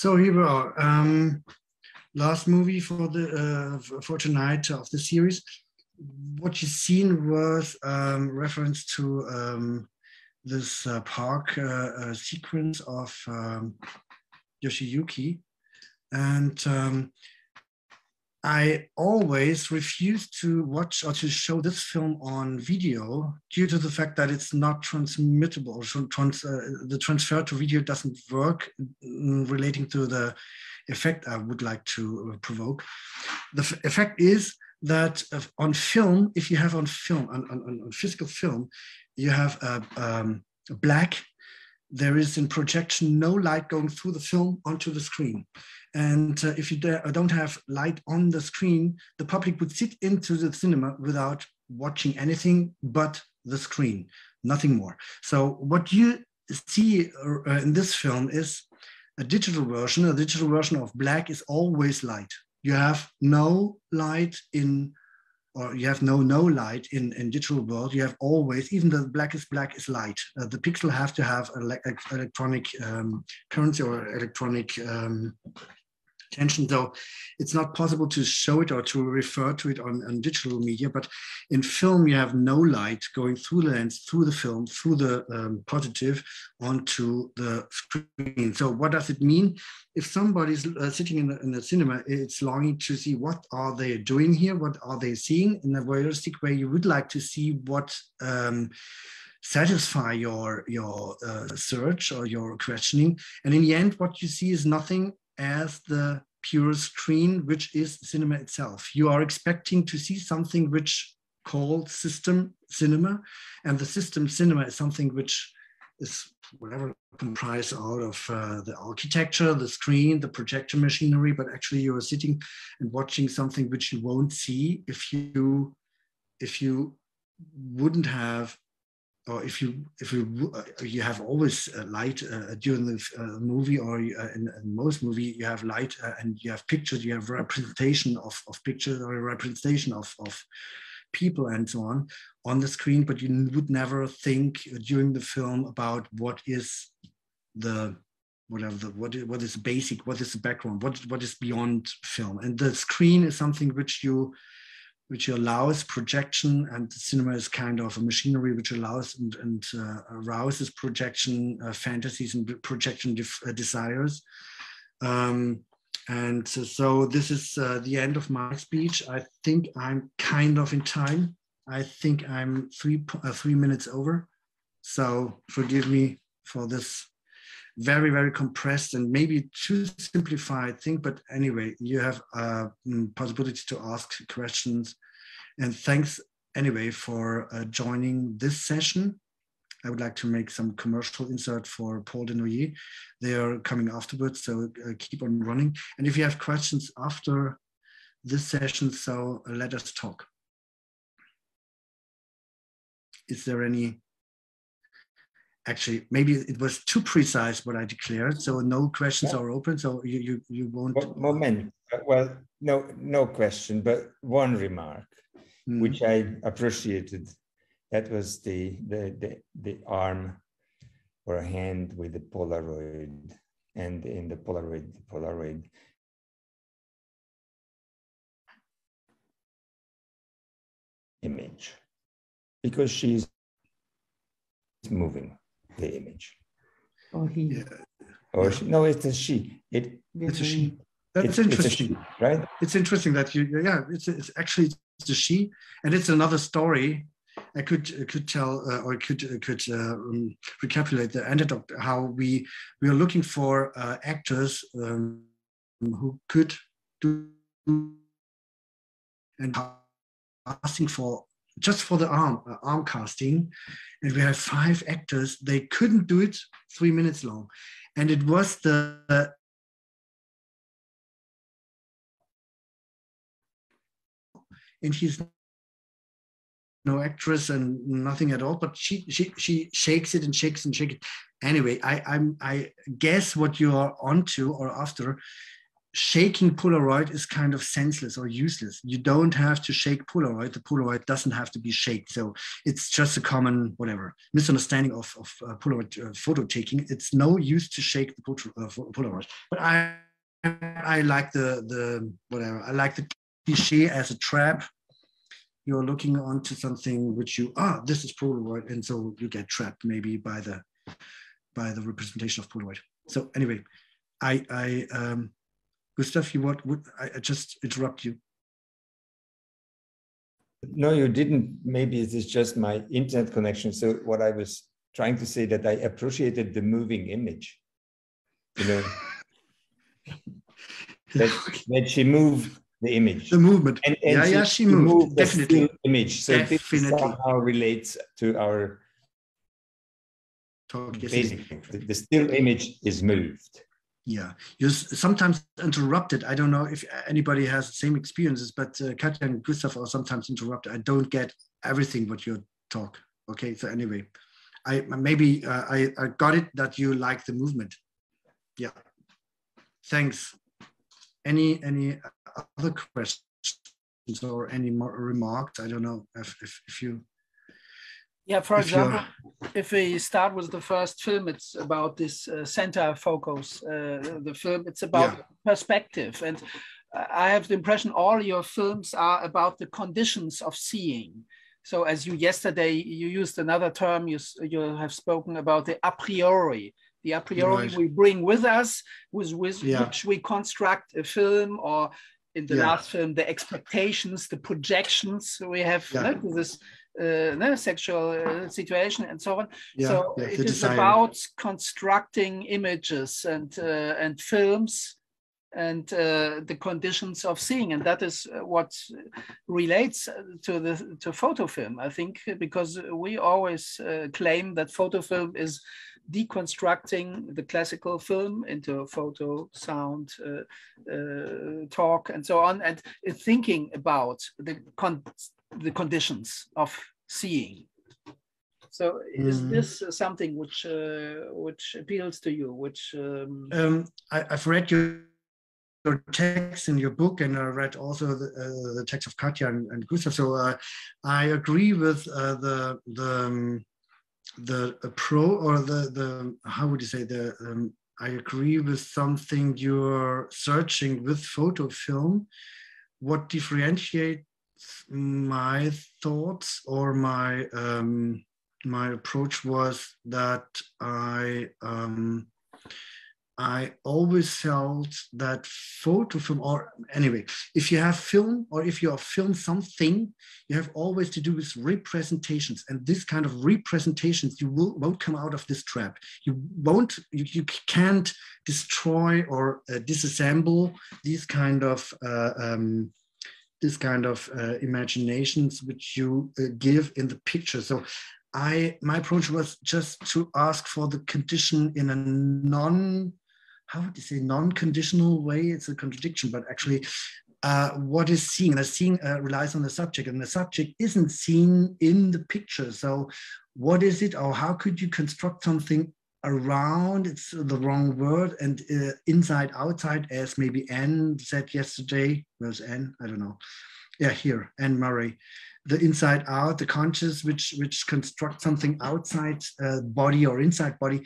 So here we are. Um, last movie for the uh, for tonight of the series. What you've seen was um, reference to um, this uh, park uh, uh sequence of um, Yoshiyuki, and um, I always refuse to watch or to show this film on video due to the fact that it's not transmittable. Trans, uh, the transfer to video doesn't work relating to the effect I would like to uh, provoke. The effect is that on film, if you have on film, on, on, on physical film, you have a, um, a black there is in projection no light going through the film onto the screen. And uh, if you don't have light on the screen, the public would sit into the cinema without watching anything but the screen, nothing more. So what you see uh, in this film is a digital version. A digital version of black is always light. You have no light in or you have no no light in in digital world you have always even the black is black is light uh, the pixel have to have ele electronic um, currency or electronic um, attention. So it's not possible to show it or to refer to it on, on digital media, but in film, you have no light going through the lens, through the film, through the um, positive onto the screen. So what does it mean? If somebody's uh, sitting in the, in the cinema, it's longing to see what are they doing here? What are they seeing? In a realistic way, you would like to see what um, satisfy your your uh, search or your questioning and in the end what you see is nothing as the pure screen, which is cinema itself. You are expecting to see something which called system cinema, and the system cinema is something which is whatever comprised out of uh, the architecture, the screen, the projector machinery, but actually you are sitting and watching something which you won't see if you if you wouldn't have or if you if you uh, you have always uh, light uh, during the movie or in, in, most movie you have light and you have pictures you have representation of, of pictures or representation of, of people and so on on the screen but you would never think during the film about what is the whatever the, what is, what is basic what is the background what what is beyond film. And the screen is something which you which allows projection and cinema is kind of a machinery which allows and, and uh, arouses projection uh, fantasies and projection uh, desires. Um, and so, so, this is uh, the end of my speech. I think i'm kind of in time. I think i'm three uh, three minutes over. So forgive me for this very very compressed and maybe too simplified thing but anyway you have a mm, possibility to ask questions and thanks anyway for uh, joining this session I would like to make some commercial insert for Paul Denoyer. They are coming afterwards, so uh, keep on running. And if you have questions after this session, so uh, let us talk. Is there any actually maybe it was too precise what I declared. So no questions yeah. are open. So you you, you won't. Moment. Uh, well, no no question, but one remark, mm. which I appreciated. That was the the the, the arm or a hand with the Polaroid, and in the Polaroid the Polaroid. image because she's moving the image. Or he. Yeah. Or she, no, it's a she. It, it's a she. That's it's, interesting, it's she, right? It's interesting that you, yeah, it's, it's actually it's a she, and it's another story. I could could tell uh, or could could uh, um, recapitulate the anecdote how we we are looking for uh, actors um, who could do and asking for just for the arm uh, arm casting and we have five actors. They couldn't do it three minutes long. And it was the uh, and she's no actress and nothing at all but she she she shakes it and shakes and shakes it. Anyway i i'm i guess what you are onto or after shaking Polaroid is kind of senseless or useless. You don't have to shake Polaroid. The Polaroid doesn't have to be shaked. So it's just a common, whatever, misunderstanding of, of uh, Polaroid uh, photo taking. It's no use to shake the uh, Polaroid. But I, I like the, the, whatever, I like the cliche as a trap. You're looking onto something which you, ah, this is Polaroid. And so you get trapped maybe by the, by the representation of Polaroid. So anyway, I, I, um, Gustav, you what would I, just interrupt you? No, you didn't. Maybe it is just my internet connection. So what I was trying to say that I appreciated the moving image. You know, [laughs] that, that she moved the image. The movement. And, and yeah, she, yeah, she moved. moved Definitely. image. So Definitely. this somehow relates to our Talk basic. The, the still image is moved yeah. You're sometimes interrupted. I don't know if anybody has the same experiences but uh, katja and gustav are sometimes interrupted. I don't get everything what you talk. Okay so anyway i maybe uh, I, I got it that you like the movement. Yeah. Thanks. Any any other questions or any more remarks? I don't know if, if, if you yeah, for if example, if we start with the first film, it's about this uh, center focus. Uh, the film, it's about yeah. perspective. And I have the impression all your films are about the conditions of seeing. So as you yesterday, you used another term, you, you have spoken about the a priori. The a priori right. we bring with us, with, with yeah. which we construct a film or in the yeah. last film, the expectations, the projections we have yeah. this uh, sexual uh, situation and so on. Yeah, so yeah, it is desire. about constructing images and uh, and films and uh, the conditions of seeing, and that is what relates to the to photo film. I think because we always uh, claim that photo film is deconstructing the classical film into photo, sound, uh, uh, talk, and so on, and thinking about the con the conditions of seeing. So is mm. this something which uh, which appeals to you? Which um... Um, I, have read your, your text in your book, and I read also the, uh, the text of Katja and, and Gustav. So uh, I agree with uh, the the um, the pro or the the how would you say the um, I agree with something you're searching with photo film. What differentiate my thoughts or my um, my approach was that I um, I always felt that photo film, or anyway, if you have film or if you have filmed something, you have always to do with representations. And this kind of representations, you will, won't come out of this trap. You won't, you, you can't destroy or uh, disassemble these kind of uh, um, this kind of uh, imaginations which you uh, give in the picture. So I my approach was just to ask for the condition in a non how would you say non-conditional way? It's a contradiction but actually uh, what is seen and seeing uh, relies on the subject and the subject isn't seen in the picture. So what is it or how could you construct something around it's the wrong word and uh, inside outside as maybe anne said yesterday. Where's anne? I don't know. Yeah here anne murray. The inside out the conscious which which construct something outside uh, body or inside body.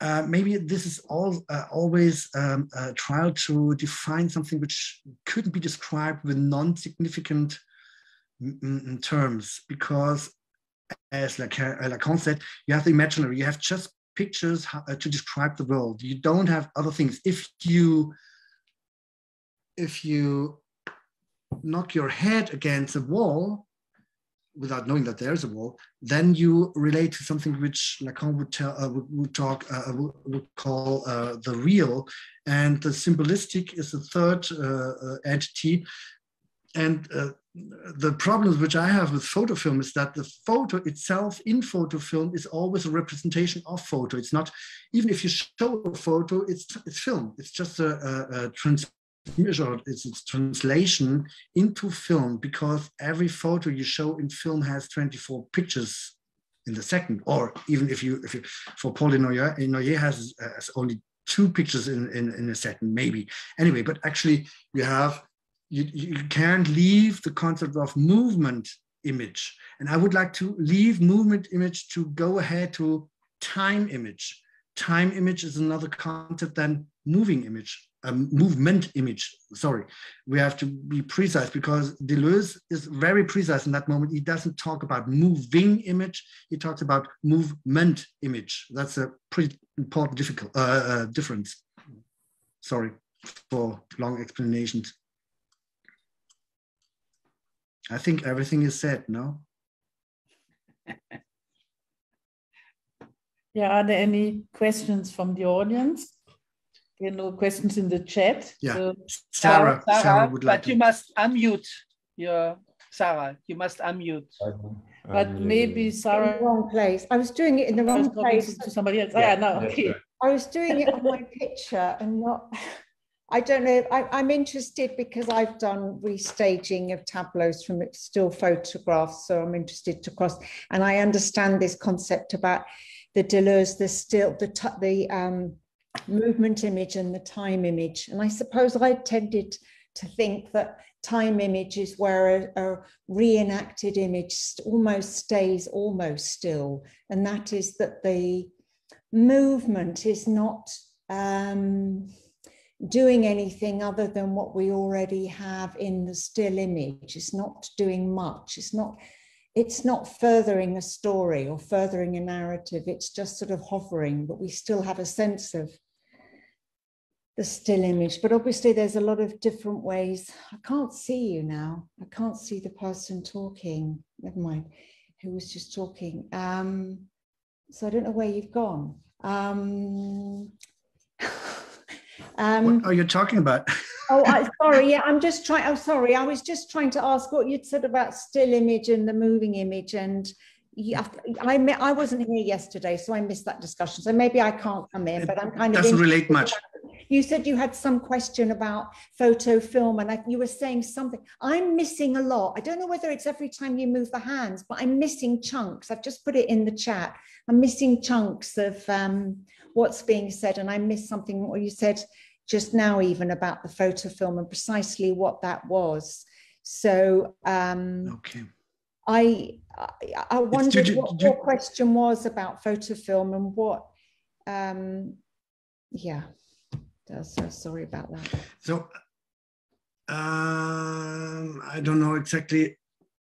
Uh, maybe this is all uh, always um, a trial to define something which couldn't be described with non-significant terms because as Lacan said, you have the imaginary, you have just pictures uh, to describe the world. You don't have other things. If you if you knock your head against a wall without knowing that there's a wall, then you relate to something which Lacan would tell uh, would, would, talk uh, would, would, call uh, the real, and the symbolistic is the third uh, uh, entity. And the problems which I have with photo film is that the photo itself in photo film is always a representation of photo. It's not, even if you show a photo, it's it's film. It's just a, a, a transmission, it's, it's translation into film because every photo you show in film has 24 pictures in the second, or even if you if you for Paul Nougé, Nougé has, has only two pictures in, in, in a second, maybe. Anyway, but actually you have, you, you can't leave the concept of movement image. And I would like to leave movement image to go ahead to time image. Time image is another concept than moving image, um, movement image. Sorry, we have to be precise because Deleuze is very precise in that moment. He doesn't talk about moving image. He talks about movement image. That's a pretty important difficult uh, uh, difference. Sorry for long explanations. I think everything is said, no? [laughs] yeah, are there any questions from the audience? There are no questions in the chat. Yeah, so, Sarah, uh, Sarah, Sarah, would like But to... you must unmute your, Sarah, you must unmute. But maybe Sarah. In the wrong place. I was doing it in the wrong place. To somebody else. Yeah, yeah no, okay. I was doing it on my picture and not. [laughs] I don't know. I, am interested because I've done restaging of tableaus from still photographs, so I'm interested to cross. And I understand this concept about the Deleuze, the still, the the um, movement image and the time image. And I suppose I tended to think that time image is where a, a reenacted image almost stays almost still, and that is that the movement is not. Um, doing anything other than what we already have in the still image. It's not doing much. It's not it's not furthering a story or furthering a narrative. It's just sort of hovering, but we still have a sense of the still image. But obviously, there's a lot of different ways. I can't see you now. I can't see the person talking. Never mind, who was just talking. Um, so I don't know where you've gone. Um, [laughs] um, what are you talking about? oh, I, [laughs] sorry. Yeah, I'm just trying. Oh, sorry. I was just trying to ask what you'd said about still image and the moving image. And yeah, I I wasn't here yesterday, so I missed that discussion. So maybe I can't come in, but I'm kind of doesn't relate much. You said you had some question about photo film, and I, you were saying something. I'm missing a lot. I don't know whether it's every time you move the hands, but I'm missing chunks. I've just put it in the chat. I'm missing chunks of um, what's being said, and I missed something. What you said just now even about the photo film and precisely what that was. So um, okay. I I, I wondered you, what your question was about photo film and what um, yeah. So sorry about that. So um, I don't know exactly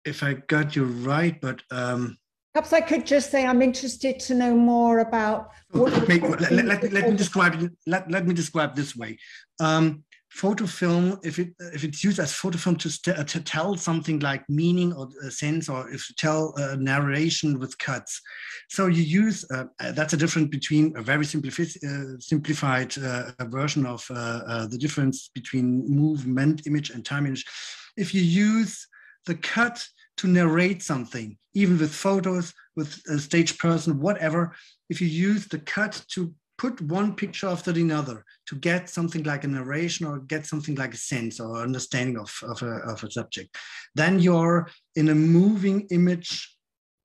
if I got you right, but um, Perhaps I could just say I'm interested to know more about. Let, let, let, me, let me describe. Let, let me describe this way. Um, photo film, if it if it's used as photo film to, uh, to tell something like meaning or a sense, or if to tell a narration with cuts, so you use uh, uh that's a difference between a very uh, simplified uh, version of uh, the difference between movement image and time image. If you use the cut to narrate something, even with photos, with a stage person, whatever, if you use the cut to put one picture after another to get something like a narration or get something like a sense or understanding of, of, a, of a subject, then you're in a moving image,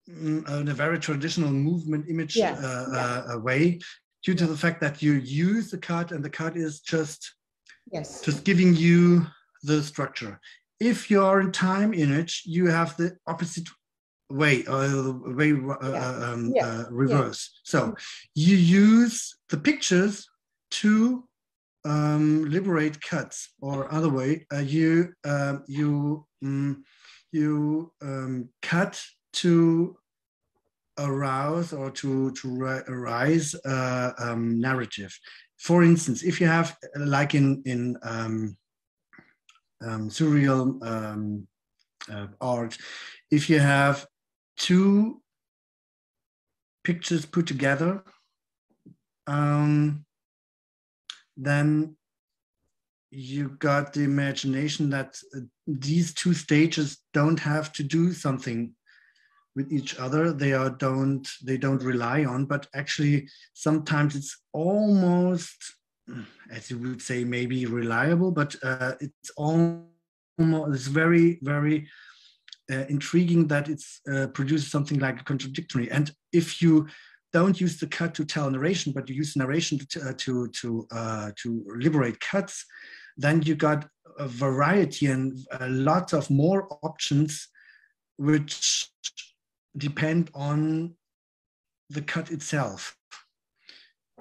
mm, in a very traditional movement image yeah. Uh, yeah. Uh, way, due to the fact that you use the cut and the cut is just, yes. just giving you the structure if you're in time image, you have the opposite way, uh, way uh, yeah. Um, yeah. Uh, reverse. Yeah. So you use the pictures to um, liberate cuts, or other way, uh, you um, you um, you um, cut to arouse or to to arise uh, um, narrative. For instance, if you have like in in um, surreal um, uh, art, if you have two pictures put together, um, then you got the imagination that uh, these two stages don't have to do something with each other. They are don't they don't rely on but actually sometimes it's almost as you would say, maybe reliable, but uh, it's almost it's very, very uh, intriguing that it's uh, produces something like contradictory. And if you don't use the cut to tell narration, but you use narration to uh, to to, uh, to liberate cuts, then you got a variety and a lot of more options, which depend on the cut itself.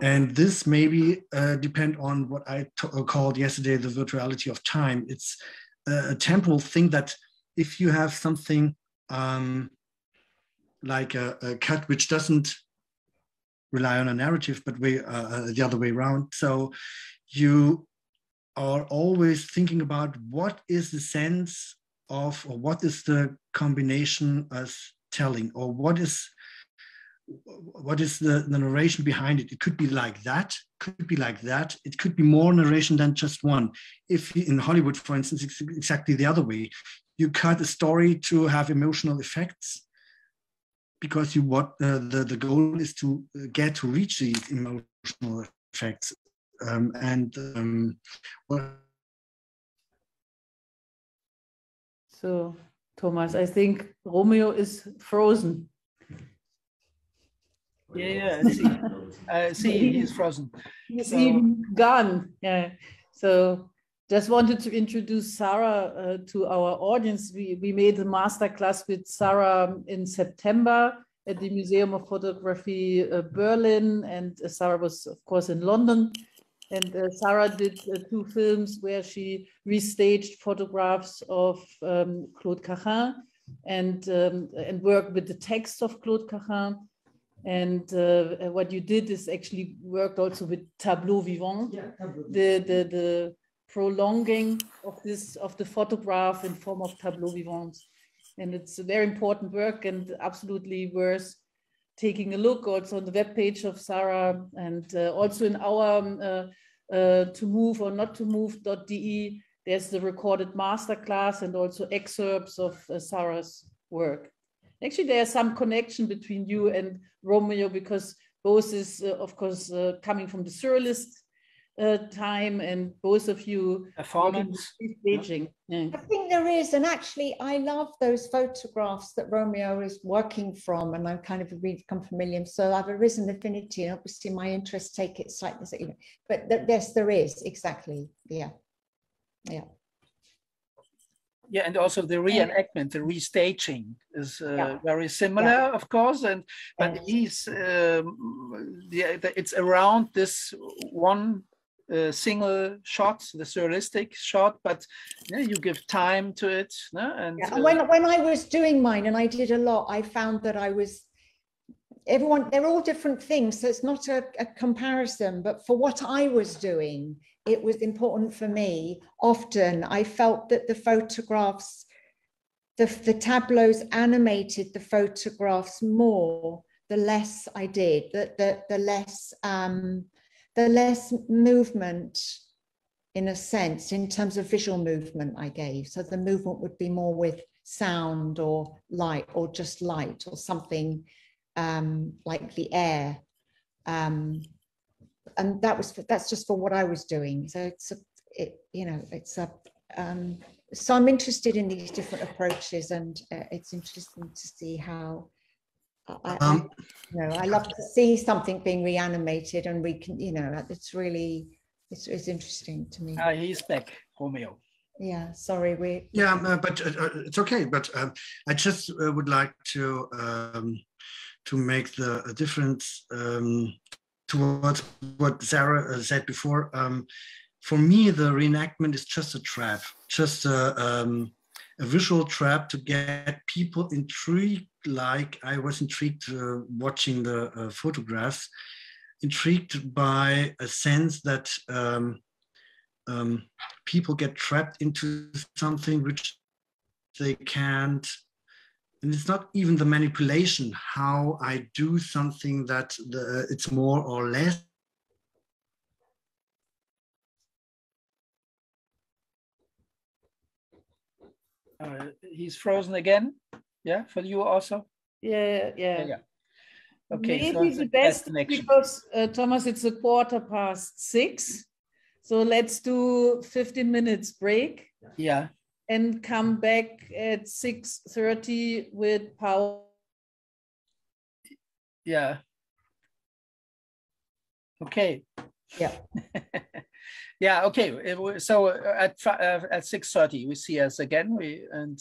And this maybe uh, depend on what I uh, called yesterday the virtuality of time. It's a, a temporal thing that if you have something um, like a, a, cut which doesn't rely on a narrative, but uh, uh, the other way around. So you are always thinking about what is the sense of, or what is the combination as telling, or what is what is the, the narration behind it? It could be like that, could be like that. It could be more narration than just one. If in Hollywood, for instance, it's exactly the other way. You cut a story to have emotional effects because you what uh, the the goal is to get to reach these emotional effects um, and um, well, so Thomas, I think Romeo is frozen. Yeah, yeah. [laughs] See, uh, see he's frozen. He's so. even gone. Yeah. So just wanted to introduce Sarah uh, to our audience. We, we made a masterclass with Sarah in September at the Museum of Photography uh, Berlin, and uh, Sarah was, of course, in London. And uh, Sarah did uh, two films where she restaged photographs of um, Claude Cahun and, um, and worked with the text of Claude Cahun. And uh, what you did is actually worked also with tableau vivant, yeah, tableau. The, the, the prolonging of this of the photograph in form of tableau vivant. And it's a very important work and absolutely worth taking a look also on the web page of Sarah and uh, also in our um, uh, uh, to move or not to move.de. There's the recorded masterclass and also excerpts of uh, Sarah's work. Actually, there's some connection between you and Romeo because both is, uh, of course, uh, coming from the surrealist uh, time and both of you performance staging. Yeah. I think there is, and actually, I love those photographs that Romeo is working from, and I'm kind of become familiar. So I've arisen affinity, and obviously my interests take it slightly, you know, but th yes, there is exactly, yeah, yeah. Yeah, and also the reenactment, the restaging is uh, yeah. very similar, yeah. of course. And but yeah. he's um, yeah, it's around this one uh, single shot, the surrealistic shot, but you, know, you give time to it. No? And yeah. uh, when when I was doing mine, and I did a lot, I found that I was everyone. They're all different things, so it's not a, a comparison. But for what I was doing, it was important for me. Often, I felt that the photographs. The, the tableaus animated the photographs more the less I did, the, the, the less um, the less movement in a sense in terms of visual movement I gave. So the movement would be more with sound or light or just light or something um, like the air. Um, and that was for, that's just for what I was doing. So it's a, it, you know, it's a, um, so I'm interested in these different approaches and uh, it's interesting to see how I, um, I, you know, I love to see something being reanimated, and we can, you know, it's really, it's, it's interesting to me. Uh, he's back, Romeo. Yeah, sorry, we. Yeah, uh, but uh, uh, it's okay. But um, I just uh, would like to um, to make the difference um, towards what Sarah uh, said before. Um, for me, the reenactment is just a trap, just a um, a visual trap to get people intrigued like I was intrigued uh, watching the uh, photographs, intrigued by a sense that um, um, people get trapped into something which they can't. And it's not even the manipulation, how I do something that the, it's more or less Uh, he's frozen again. Yeah, for you also. Yeah, yeah. yeah, yeah. Okay. Maybe so the best because uh, Thomas, it's a quarter past six. So let's do 15 minutes break. Yeah. And come back at 6:30 with power. Yeah. Okay. Yeah. [laughs] yeah. Okay. So at uh, at six thirty, we see us again. We and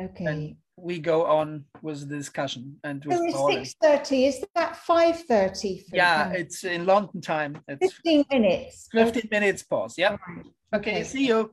okay. And we go on with the discussion and with so six thirty. Is that five thirty? Yeah, it's in London time. It's fifteen minutes. Fifteen minutes pause. Yeah. Okay. okay. See you.